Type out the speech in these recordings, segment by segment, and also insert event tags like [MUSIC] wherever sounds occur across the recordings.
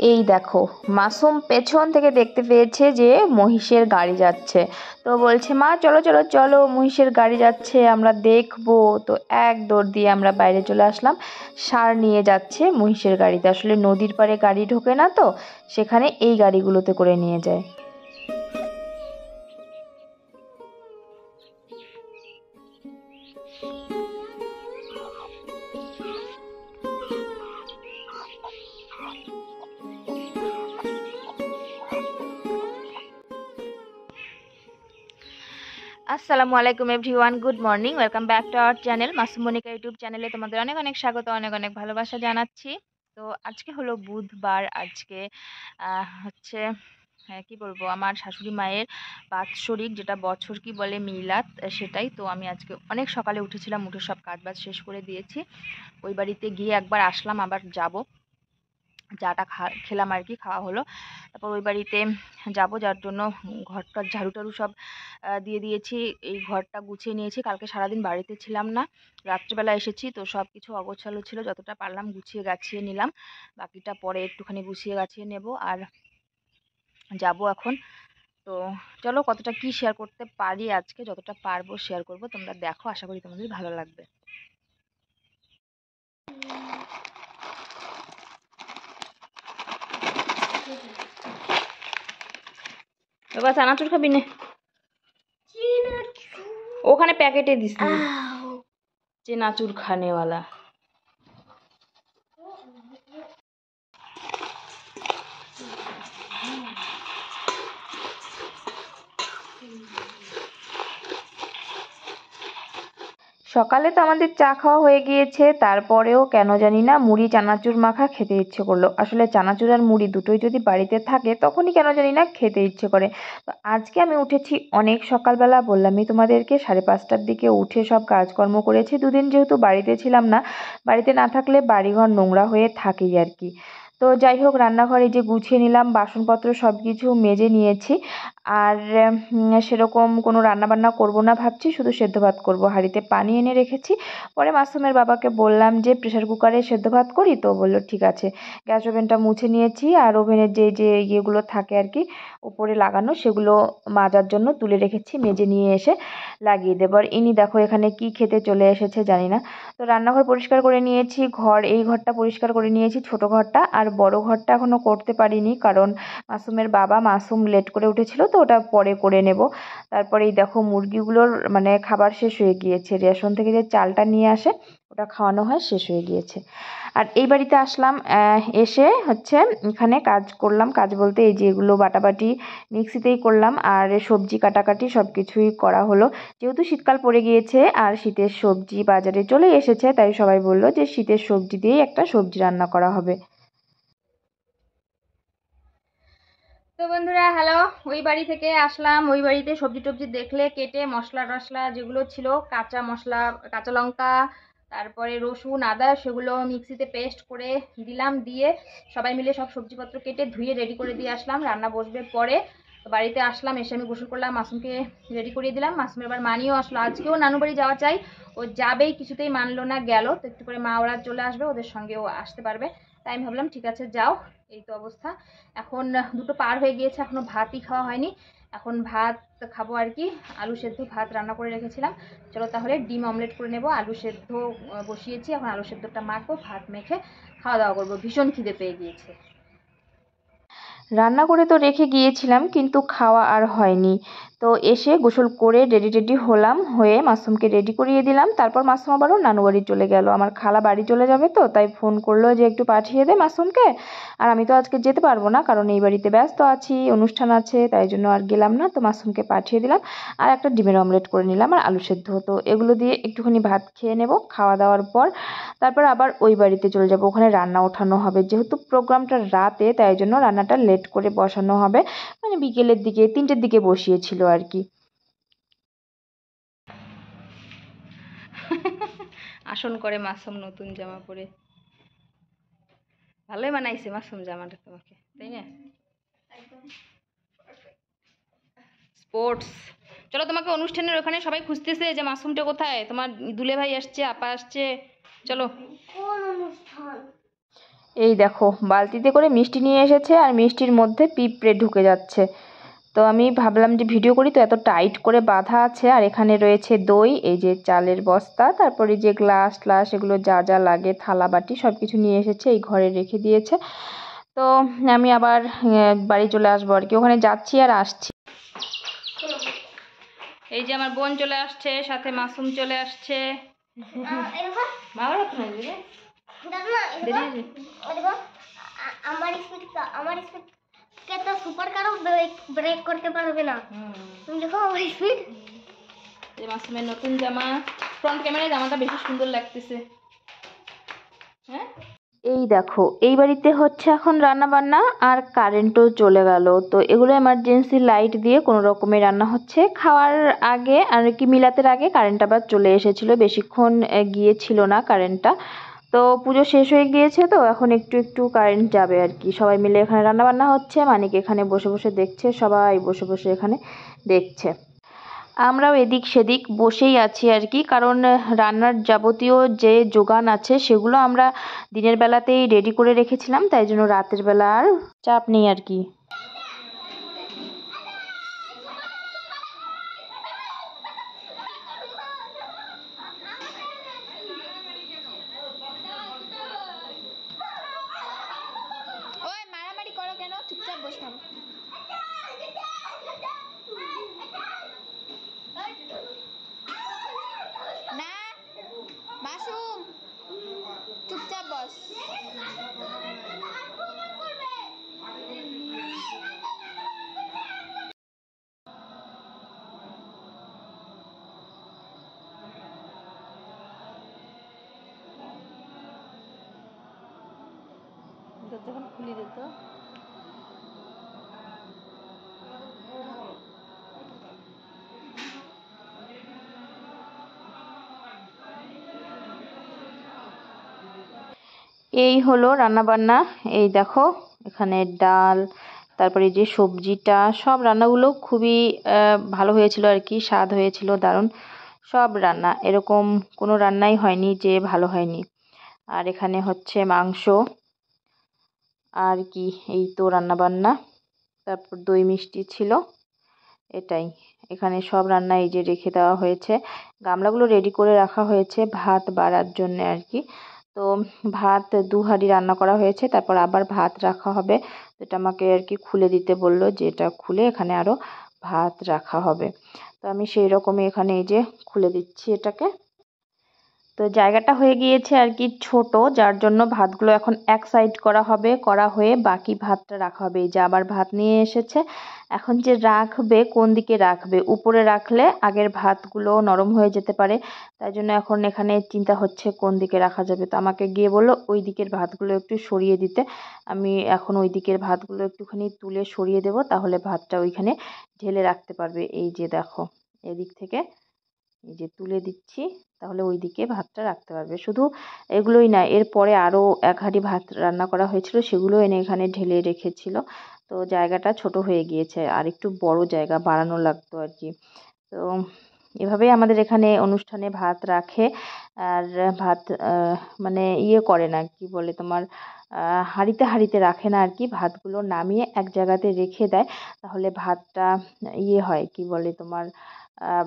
এই দেখো, মাসুম পেছন থেকে দেখতে পেয়েছে যে মহিষের গাড়ি যাচ্ছে। তো বলছে, মা, চলো চলো চলো, মহিষের গাড়ি যাচ্ছে, আমরা দেখব। তো এক দৌড় দিয়ে আমরা বাইরে চলে আসলাম। সার নিয়ে যাচ্ছে মহিষের গাড়িতে। আসলে নদীর পারে গাড়ি ঢোকে না তো, সেখানে এই গাড়িগুলোতে করে নিয়ে যায়। আসসালামু আলাইকুম everyone good morning. Welcome back to our channel Masum Monika YouTube চ্যানেলে তোমাদের অনেক অনেক স্বাগত অনেক অনেক ভালোবাসা জানাচ্ছি। তো আজকে হলো বুধবার আজকে হচ্ছে হ্যাঁ কি বলব আমার শাশুড়ি মায়ের বাৎসরিক যেটা বছর কি বলে আহ, সেটাই। তো আমি আজকে অনেক সকালে উঠেছিলাম উঠে সব কাজ বাজ শেষ করে দিয়েছি। ওই বাড়িতে গিয়ে একবার আসলাম আবার যাব। চাটা খা, খেলাম আর কি, খাওয়া হলো। তারপর ওই বাড়িতে যাব, যার জন্য ঘরটার ঝাড়ু টাড়ু সব দিয়ে দিয়েছি। এই ঘরটা গুছিয়ে নিয়েছি। কালকে সারাদিন বাড়িতে ছিলাম না। রাত্রেবেলা এসেছি তো সব কিছু অগোছালো ছিল। যতটা পারলাম গুছিয়ে গাছিয়ে নিলাম। বাকিটা পরে একটুখানি গুছিয়ে গাছিয়ে নেব আর যাব এখন। তো চলো কতটা কি শেয়ার করতে পারি আজকে, যতটা পারব শেয়ার করব। তোমরা দেখো, আশা করি তোমাদের ভালো লাগবে। বাবা চানাচুর খাবি না। ওখানে প্যাকেটে দিস চেনাচুর খানেওয়ালা। সকালে তো আমাদের চা খাওয়া হয়ে গিয়েছে, তারপরেও কেন জানি না মুড়ি, চানাচুর মাখা খেতে ইচ্ছে করল। আসলে চানাচুর আর মুড়ি দুটোই যদি বাড়িতে থাকে, তখনই কেন জানি না খেতে ইচ্ছে করে। তো আজকে আমি উঠেছি অনেক সকালবেলা, বললামই তোমাদেরকে, সাড়ে পাঁচটার দিকে উঠে সব কাজকর্ম করেছি। দুদিন যেহেতু বাড়িতে ছিলাম না, বাড়িতে না থাকলে বাড়িঘর নোংরা হয়ে থাকেই আর কি। তো যাই হোক, রান্নাঘরে যে গুছিয়ে নিলাম, বাসনপত্র সব কিছু মেজে নিয়েছি। আর সেরকম কোনো রান্নাবান্না করব না ভাবছি, শুধু সেদ্ধ ভাত করব। হাঁড়িতে পানি এনে রেখেছি। পরে মাসুমের বাবাকে বললাম যে প্রেশার কুকারে সেদ্ধ ভাত করি? তো বলল, ঠিক আছে। গ্যাস ওভেনটা মুছে নিয়েছি আর ওভেনের যে যে ইয়েগুলো থাকে আর কি, উপরে লাগানো, সেগুলো মাজার জন্য তুলে রেখেছি, মেজে নিয়ে এসে লাগিয়ে দেবো। আর ইনি দেখো এখানে কি খেতে চলে এসেছে জানি না। তো রান্নাঘর পরিষ্কার করে নিয়েছি, ঘর, এই ঘরটা পরিষ্কার করে নিয়েছি, ছোট ঘরটা। আর বড় ঘরটা এখনও করতে পারিনি, কারণ মাসুমের বাবা মাসুম লেট করে উঠেছিল, তো ওটা পরে করে নেব। তারপরে এই দেখো মুরগিগুলোর মানে খাবার শেষ হয়ে গিয়েছে, রেশন থেকে যে চালটা নিয়ে আসে, ওটা খাওয়ানো হয়, শেষ হয়ে গিয়েছে। আর এই বাড়িতে আসলাম এসে হচ্ছে এখানে কাজ করলাম, কাজ বলতে এই যে এগুলো বাটাবাটি মিক্সিতেই করলাম, আর সবজি কাটাকাটি সব কিছুই করা হলো। যেহেতু শীতকাল পড়ে গিয়েছে, আর শীতের সবজি বাজারে চলে এসেছে, তাই সবাই বলল যে শীতের সবজি দিয়েই একটা সবজি রান্না করা হবে। তো বন্ধুরা হ্যালো ওই বাড়ি থেকে আসলাম। ওই বাড়িতে সবজি টবজি দেখলে কেটে মশলা টশলা যেগুলো ছিল, কাঁচা মশলা, কাঁচা লঙ্কা, তারপরে রসুন, আদা, সেগুলো মিক্সিতে পেস্ট করে দিলাম, দিয়ে সবাই মিলে সব সবজিপত্র কেটে ধুয়ে রেডি করে দিয়ে আসলাম। রান্না বসবে পরে। বাড়িতে আসলাম, এসে আমি গোসল করলাম, মাসুমকে রেডি করিয়ে দিলাম। মাসুমের আবার মানিও আসলো। আজকেও নানু বাড়ি যাওয়া চাই। ও যাবেই, কিছুতেই মানলো না, গেল। তো একটু করে মা ওরা চলে আসবে, ওদের সঙ্গেও আসতে পারবে। তাই আমি ভাবলাম, ঠিক আছে, যাও। এই তো অবস্থা। এখন দুটো পার হয়ে গিয়েছে, এখনও ভাতই খাওয়া হয়নি। এখন ভাত খাব আর কি, আলু সেদ্ধ ভাত রান্না করে রেখেছিলাম। চলো তাহলে ডিম অমলেট করে নেব। আলু সেদ্ধ বসিয়েছি। এখন আলু সেদ্ধটা মাখবো, ভাত মেখে খাওয়া দাওয়া করব। ভীষণ খিদে পেয়ে গিয়েছে। রান্না করে তো রেখে গিয়েছিলাম, কিন্তু খাওয়া আর হয়নি। তো এসে গোসল করে রেডি টেডি হলাম, হয়ে মাসুমকে রেডি করিয়ে দিলাম। তারপর মাসুম আবারও নানু বাড়ি চলে গেল। আমার খালা বাড়ি চলে যাবে তো, তাই ফোন করল যে একটু পাঠিয়ে দে মাসুমকে আর আমি তো আজকে যেতে পারব না, কারণ এই বাড়িতে ব্যস্ত আছি, অনুষ্ঠান আছে, তাই জন্য আর গেলাম না। তো মাসুমকে পাঠিয়ে দিলাম আর একটা ডিমের অমলেট করে নিলাম আর আলু সেদ্ধ। তো এগুলো দিয়ে একটুখানি ভাত খেয়ে নেব খাওয়া দাওয়ার পর। তারপর আবার ওই বাড়িতে চলে যাব, ওখানে রান্না ওঠানো হবে। যেহেতু প্রোগ্রামটা রাতে, তাই জন্য রান্নাটা লেট করে বসানো হবে। মানে বিকেলের দিকে, তিনটের দিকে বসিয়েছিল আর কি আসন করে মাসুম নতুন জামা পরে। ভালোই বানাইছে মাসুম জামাটা তোমাকে তাই না? স্পোর্টস চলো তোমাকে অনুষ্ঠানের ওখানে সবাই খুঁজতেছে যে মাসুমটা কোথায়? তোমার দুলে ভাই আসছে আপা আসছে চলো। এই দেখো বালতিতে করে মিষ্টি নিয়ে এসেছে আর মিষ্টির মধ্যে পিঁপড়ে ঢুকে যাচ্ছে। তো আমি ভাবলাম যে ভিডিও করি তো এত টাইট করে বাঁধা আছে আর এখানে রয়েছে দই এই যে চালের বস্তা তারপরে যে গ্লাস ট্লাস এগুলো যা যা লাগে থালা বাটি সব কিছু নিয়ে এসেছে এই ঘরে রেখে দিয়েছে। তো আমি আবার বাড়ি চলে আসব আর কি। ওখানে যাচ্ছি আর আসছি। এই যে আমার বোন চলে আসছে সাথে মাসুম চলে আসছে। আমার স্পিড আমার স্পিড কে তো সুপার কারও ব্রেক ব্রেক করতে পারবে না। তুমি দেখো আমার স্পিড এই মাসুমের নতুন জামা। ফ্রন্ট ক্যামেরায় জামাটা বেশি সুন্দর লাগতেছে। হ্যাঁ? এই দেখো এই বাড়িতে হচ্ছে এখন রান্না বান্না আর কারেন্টও চলে গেল। তো এগুলো এমার্জেন্সি লাইট দিয়ে কোনো রকমে রান্না হচ্ছে। খাওয়ার আগে আর কি মিলাতের আগে কারেন্ট আবার চলে এসেছিল। বেশিক্ষণ গিয়েছিল না কারেন্টটা তো পুজো শেষ হয়ে গিয়েছে তো এখন একটু একটু কারেন্ট যাবে আর কি। সবাই মিলে এখানে রান্নাবান্না হচ্ছে, মানিক এখানে বসে বসে দেখছে, সবাই বসে বসে এখানে দেখছে। আমরাও এদিক সেদিক বসেই আছি আর কি, কারণ রান্নার যাবতীয় যে যোগান আছে সেগুলো আমরা দিনের বেলাতেই রেডি করে রেখেছিলাম, তাই জন্য রাতের বেলা আর চাপ নেই আর কি। যখন খুলি দিত। এই হলো রান্নাবান্না। এই দেখো, এখানে ডাল, তারপরে যে সবজিটা, সব রান্নাগুলো খুবই ভালো হয়েছিল আর কি, স্বাদ হয়েছিল, দারুণ। সব রান্না, এরকম কোনো রান্নাই হয়নি যে ভালো হয়নি। আর এখানে হচ্ছে মাংস। আর কি, এই তো রান্নাবান্না, তারপর দই মিষ্টি ছিল, এটাই। এখানে সব রান্না এই যে রেখে দেওয়া হয়েছে। গামলাগুলো রেডি করে রাখা হয়েছে ভাত বাড়ার জন্য আর কি। তো ভাত দু হাঁড়ি রান্না করা হয়েছে, তারপর আবার ভাত রাখা হবে। এটা আমাকে আর কি খুলে দিতে বলল যে এটা খুলে এখানে আরও ভাত রাখা হবে। তো আমি সেই রকমই এখানে এই যে খুলে দিচ্ছি এটাকে। তো জায়গাটা হয়ে গিয়েছে আর কি ছোট, যার জন্য ভাতগুলো এখন এক সাইড করা হবে, করা হয়ে বাকি ভাতটা রাখা হবে। এই যে আবার ভাত নিয়ে এসেছে। এখন যে রাখবে, কোন দিকে রাখবে? উপরে রাখলে আগের ভাতগুলো নরম হয়ে যেতে পারে। তাই জন্য এখন এখানে চিন্তা হচ্ছে কোন দিকে রাখা যাবে। তো আমাকে গিয়ে বলল ওই দিকের ভাতগুলো একটু সরিয়ে দিতে। আমি এখন ওই দিকের ভাতগুলো একটুখানি তুলে সরিয়ে দেবো, তাহলে ভাতটা ওইখানে ঢেলে রাখতে পারবে। এই যে দেখো, এদিক থেকে এই যে তুলে দিচ্ছি। তাহলে ওই দিকে ভাতটা রাখতে পারবে। শুধু এগুলোই না, এরপরে আরও এক হাঁড়ি ভাত রান্না করা হয়েছিল, সেগুলো এনে এখানে ঢেলে রেখেছিল। তো জায়গাটা ছোট হয়ে গিয়েছে, আর একটু বড় জায়গা বাড়ানো লাগতো আর কি তো এভাবেই আমাদের এখানে অনুষ্ঠানে ভাত রাখে, আর ভাত মানে ইয়ে করে না, কি বলে তোমার হাঁড়িতে হাঁড়িতে রাখে না আর কি ভাতগুলো নামিয়ে এক জায়গাতে রেখে দেয়, তাহলে ভাতটা ইয়ে হয়, কি বলে তোমার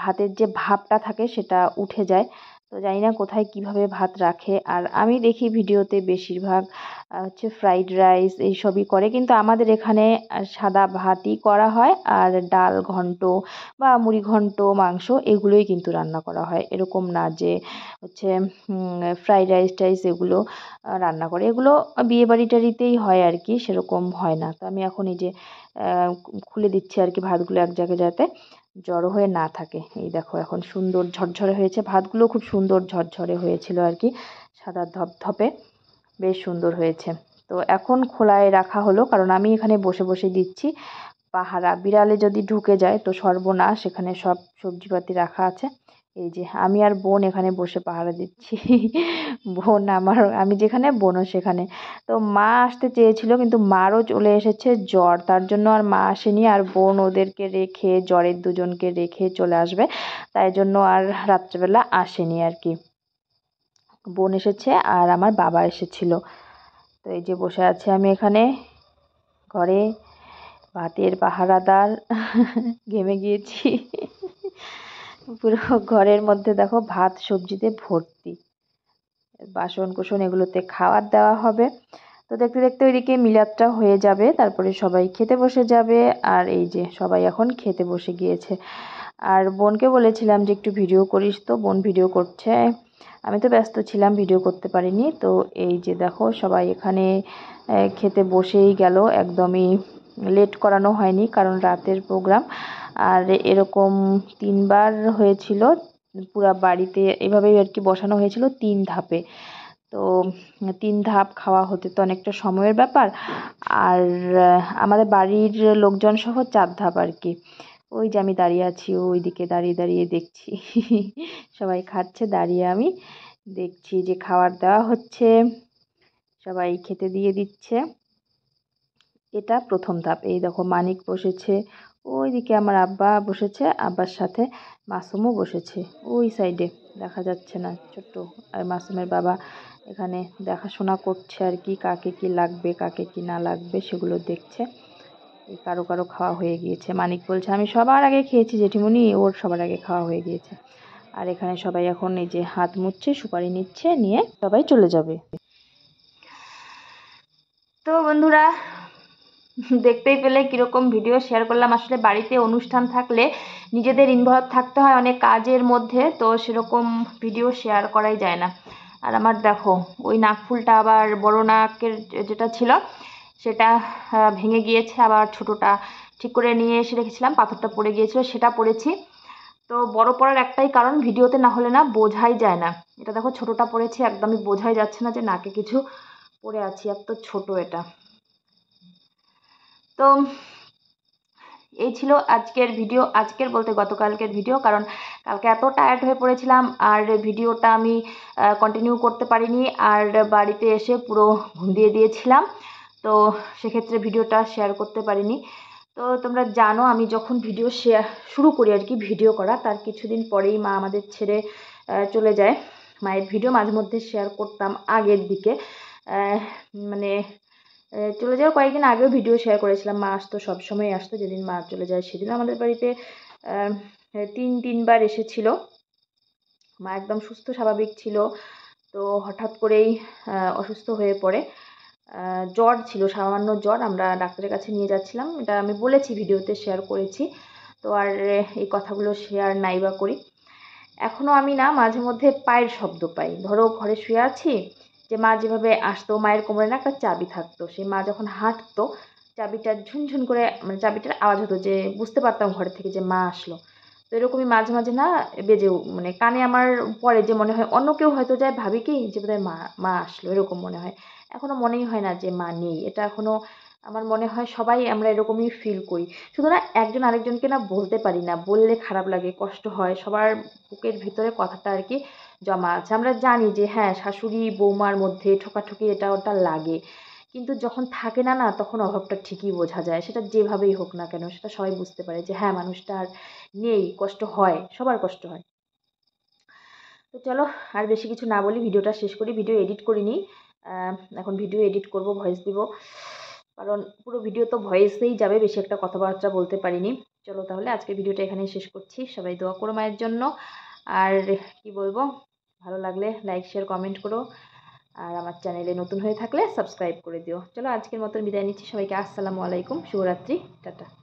ভাতের যে ভাবটা থাকে সেটা উঠে যায়। তো জানি না কোথায় কীভাবে ভাত রাখে। আর আমি দেখি ভিডিওতে বেশিরভাগ হচ্ছে ফ্রাইড রাইস এইসবই করে। কিন্তু আমাদের এখানে সাদা ভাতই করা হয়। আর ডাল ঘন্ট বা মুড়ি ঘন্ট, মাংস এগুলোই কিন্তু রান্না করা হয়। এরকম না যে, হচ্ছে ফ্রাইড রাইস টাইস এগুলো রান্না করে। এগুলো বিয়ে বাড়ি টাড়িতেই হয় আর কি, সেরকম হয় না। তো আমি এখন এই যে খুলে দিচ্ছি আর কি ভাতগুলো এক জায়গায় যাতে। জড়ো হয়ে না থাকে। এই দেখো এখন সুন্দর ঝরঝরে হয়েছে। ভাতগুলো খুব সুন্দর ঝরঝরে হয়েছিল আর কি, সাদা ধপধপে। বেশ সুন্দর হয়েছে। তো এখন খোলায় রাখা হলো, কারণ আমি এখানে বসে বসে দিচ্ছি। পাহারা বিড়ালে যদি ঢুকে যায়, তো সর্বনাশ, এখানে সব সবজিপাতি রাখা আছে। এই যে আমি আর বোন এখানে বসে পাহারা দিচ্ছি। [LAUGHS] বোন আমার, আমি যেখানে, বোনও সেখানে। তো মা আসতে চেয়েছিল, কিন্তু মারও চলে এসেছে জ্বর। তার জন্য আর মা আসেনি, আর বোন ওদেরকে রেখে, জ্বরের দুজনকে রেখে চলে আসবে। তাই জন্য আর রাত্রেবেলা আসেনি আর কি। বোন এসেছে আর আমার বাবা এসেছিল। তো এই যে বসে আছে আমি এখানে, ঘরে। ভাতের পাহারাদার [LAUGHS] ঘেমে গিয়েছি। পুরো ঘরের মধ্যে দেখো ভাত, সবজিতে ভর্তি। বাসন কুসন এগুলোতে খাবার দেওয়া হবে। তো দেখতে দেখতে ওইদিকে মিলাদটা হয়ে যাবে। তারপরে সবাই খেতে বসে যাবে। আর এই যে সবাই এখন খেতে বসে গিয়েছে। আর বোনকে বলেছিলাম যে, একটু ভিডিও করিস তো, বোন ভিডিও করছে। আমি তো ব্যস্ত ছিলাম, ভিডিও করতে পারিনি। তো এই যে দেখো সবাই এখানে খেতে বসেই গেল। একদমই লেট করানো হয়নি, কারণ রাতের প্রোগ্রাম। আর এরকম তিনবার হয়েছিল, পুরা বাড়িতে এভাবেই আর কি বসানো হয়েছিল তিন ধাপে। তো তিন ধাপ খাওয়া হতে তো অনেকটা সময়ের ব্যাপার। আর আমাদের বাড়ির লোকজন সহ চার ধাপ আর কি। ওই যে আমি দাঁড়িয়ে আছি ওই দিকে দাঁড়িয়ে দাঁড়িয়ে দেখছি। [LAUGHS] সবাই খাচ্ছে, দাঁড়িয়ে আমি দেখছি যে খাবার দেওয়া হচ্ছে। সবাই খেতে দিয়ে দিচ্ছে। এটা প্রথম ধাপ। এই দেখো মানিক বসেছে ওই দিকে আমার আব্বা বসেছে, আব্বার সাথে মাসুমও বসেছে। ওই সাইডে দেখা যাচ্ছে না, ছোট্ট আর মাসুমের বাবা এখানে দেখাশোনা করছে আর কি, কাকে কি লাগবে, কাকে কি না লাগবে সেগুলো দেখছে। এই কারও কারও খাওয়া হয়ে গিয়েছে। মানিক বলছে, আমি সবার আগে খেয়েছি জেঠিমুনি ওর সবার আগে খাওয়া হয়ে গিয়েছে। আর এখানে সবাই এখন এই যে হাত মুছছে সুপারি নিচ্ছে, নিয়ে সবাই চলে যাবে। তো বন্ধুরা দেখতেই পেলে কীরকম ভিডিও শেয়ার করলাম। আসলে বাড়িতে অনুষ্ঠান থাকলে নিজেদের ইনভলভ থাকতে হয় অনেক কাজের মধ্যে, তো সেরকম ভিডিও শেয়ার করাই যায় না। আর আমার দেখো, ওই নাকফুলটা আবার বড় নাকের যেটা ছিল, সেটা ভেঙে গিয়েছে। আবার ছোটোটা ঠিক করে নিয়ে এসে রেখেছিলাম, পাথরটা পড়ে গিয়েছিল, সেটা পড়েছি। তো বড় পড়ার একটাই কারণ ভিডিওতে না হলে না বোঝাই যায় না। এটা দেখো, ছোটোটা পড়েছে, একদমই বোঝাই যাচ্ছে না যে নাকে কিছু পড়ে আছি। এত ছোট এটা। তো এই ছিল আজকের ভিডিও আজকের বলতে গতকালকের ভিডিও কারণ কালকে এত টায়ার্ড হয়ে পড়েছিলাম, আর ভিডিওটা আমি কন্টিনিউ করতে পারিনি, আর বাড়িতে এসে পুরো ঘুম দিয়ে দিয়েছিলাম, তো সেক্ষেত্রে ভিডিওটা শেয়ার করতে পারিনি। তো তোমরা জানো, আমি যখন ভিডিও শেয়ার শুরু করি আর কি ভিডিও করা, তার কিছুদিন পরেই মা আমাদের ছেড়ে চলে যায়। মায়ের ভিডিও মাঝে মধ্যে শেয়ার করতাম আগের দিকে মানে চলে যাওয়ার কয়েকদিন আগেও ভিডিও শেয়ার করেছিলাম, মা আসতো সবসময় আসতো, যেদিন মা চলে যায় সেদিন আমাদের বাড়িতে তিন, তিনবার এসেছিল। মা একদম সুস্থ, স্বাভাবিক ছিল, তো হঠাৎ করেই অসুস্থ হয়ে পড়ে। জ্বর ছিল, সামান্য জ্বর, আমরা ডাক্তারের কাছে নিয়ে যাচ্ছিলাম। এটা আমি বলেছি, ভিডিওতে শেয়ার করেছি। তো আর এই কথাগুলো শেয়ার নাই বা করি। এখনও আমি না, মাঝে মধ্যে পায়ের শব্দ পাই। ধরো, ঘরে শুয়ে আছি যে মা যেভাবে আসতো, মায়ের কোমরে না একটা চাবি থাকতো, সেই মা যখন হাঁটতো, চাবিটা ঝুনঝুন করে মানে চাবিটার আওয়াজ হতো যে বুঝতে পারতাম ঘর থেকে যে মা আসলো। তো এরকমই মাঝে মাঝে না বেজে মানে কানে আমার পরে যে মনে হয় অন্য কেউ হয়তো যায় ভাবি কি যে বোধহয় মা মা আসলো, এরকম মনে হয়। এখনও মনেই হয় না যে মা নেই। এটা এখনও আমার মনে হয় সবাই আমরা এরকমই ফিল করি। শুধু না একজন আরেকজনকে না বলতে পারি না। বললে খারাপ লাগে, কষ্ট হয়, সবার বুকের ভিতরে কথাটা আর কি জমা আছে। আমরা জানি যে হ্যাঁ শাশুড়ি বৌমার মধ্যে ঠোকাঠুকি এটা ওটা লাগে। কিন্তু যখন থাকে না না, তখন অভাবটা ঠিকই বোঝা যায়। সেটা যেভাবেই হোক না কেন, সেটা সবাই বুঝতে পারে যে হ্যাঁ মানুষটা আর নেই, কষ্ট হয়, সবার কষ্ট হয়। তো চলো, আর বেশি কিছু না বলি, ভিডিওটা শেষ করি, ভিডিও এডিট করিনি। এখন ভিডিও এডিট করব, ভয়েস দিব। কারণ পুরো ভিডিও তো ভয়েসেই যাবে, বেশি একটা কথাবার্তা বলতে পারিনি। চলো তাহলে আজকে ভিডিওটা এখানেই শেষ করছি। সবাই দোয়া করো মায়ের জন্য। আর কি বলব? ভালো লাগলে লাইক শেয়ার কমেন্ট করো। আর আমার চ্যানেলে নতুন হয়ে থাকলে সাবস্ক্রাইব করে দিও। চলো আজকের মতন বিদায় নিচ্ছি। সবাইকে আসসালামু আলাইকুম। শুভরাত্রি। টাটা।